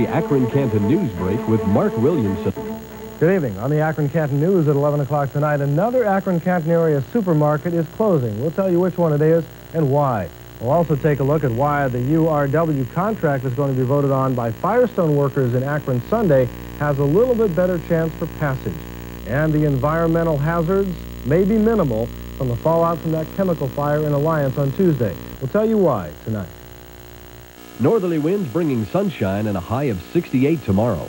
The Akron Canton News Break with Mark Williamson. Good evening. On the Akron Canton News at 11 o'clock tonight, another Akron Canton area supermarket is closing. We'll tell you which one it is and why. We'll also take a look at why the URW contract is going to be voted on by Firestone workers in Akron Sunday has a little bit better chance for passage. And the environmental hazards may be minimal from the fallout from that chemical fire in Alliance on Tuesday. We'll tell you why tonight. Northerly winds bringing sunshine and a high of 68 tomorrow.